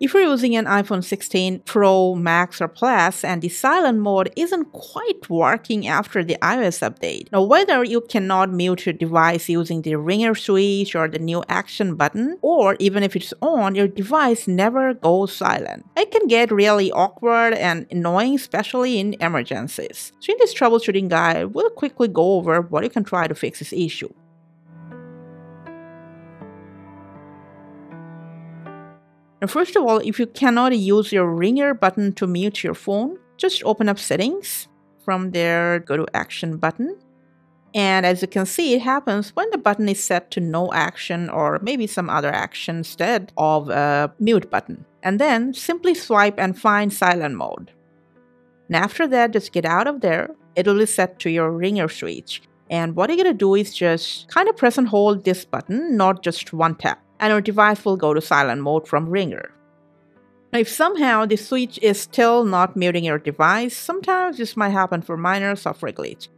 If you're using an iPhone 16 Pro, Max, or Plus and the silent mode isn't quite working after the iOS update, now whether you cannot mute your device using the ringer switch or the new action button, or even if it's on, your device never goes silent. It can get really awkward and annoying, especially in emergencies. So in this troubleshooting guide, we'll quickly go over what you can try to fix this issue. Now, first of all, if you cannot use your ringer button to mute your phone, just open up settings. From there, go to action button. And as you can see, it happens when the button is set to no action or maybe some other action instead of a mute button. And then simply swipe and find silent mode. And after that, just get out of there. It'll be set to your ringer switch. And what you're gonna do is just kind of press and hold this button, not just one tap and your device will go to silent mode from Ringer. Now, if somehow the switch is still not muting your device, sometimes this might happen for minor software glitch.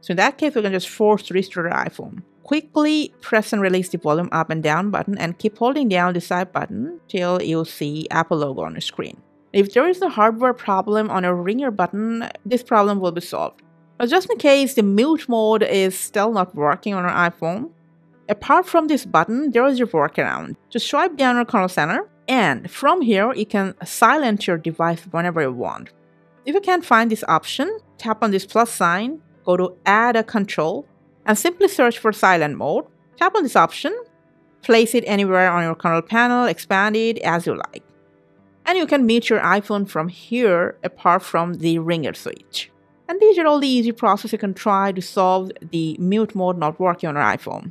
So in that case, we can just force restart your iPhone. Quickly press and release the volume up and down button and keep holding down the side button till you see Apple logo on your screen. If there is a hardware problem on your ringer button, this problem will be solved. But just in case the mute mode is still not working on your iPhone, Apart from this button, there is your workaround. Just swipe down your control center, and from here, you can silence your device whenever you want. If you can't find this option, tap on this plus sign, go to Add a Control, and simply search for Silent Mode. Tap on this option, place it anywhere on your control panel, expand it as you like. And you can mute your iPhone from here apart from the ringer switch. And these are all the easy processes you can try to solve the mute mode not working on your iPhone.